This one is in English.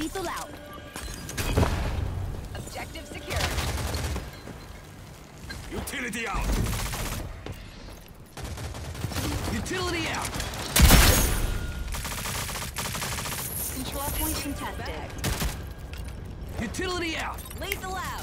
Lethal out. Objective secure. Utility out. Utility out. Control point contested. Utility out. Lethal out.